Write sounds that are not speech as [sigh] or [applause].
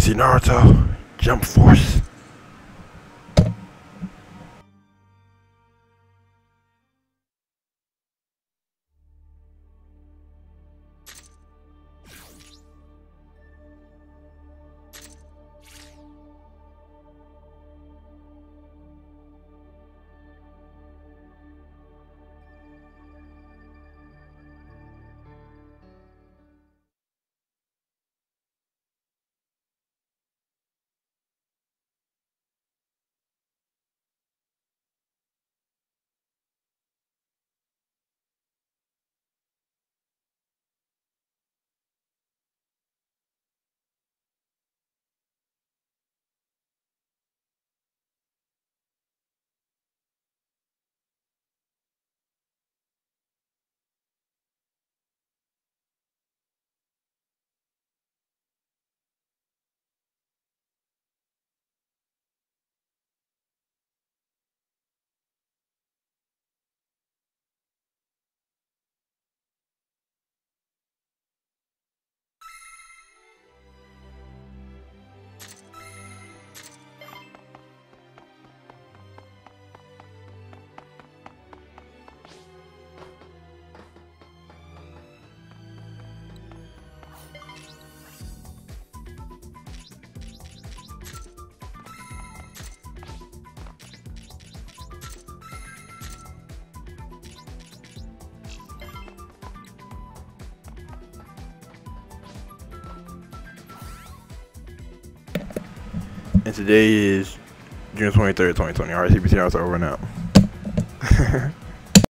See Naruto, Jump Force. And today is June 23rd, 2020. RCBT Naruto over now. [laughs]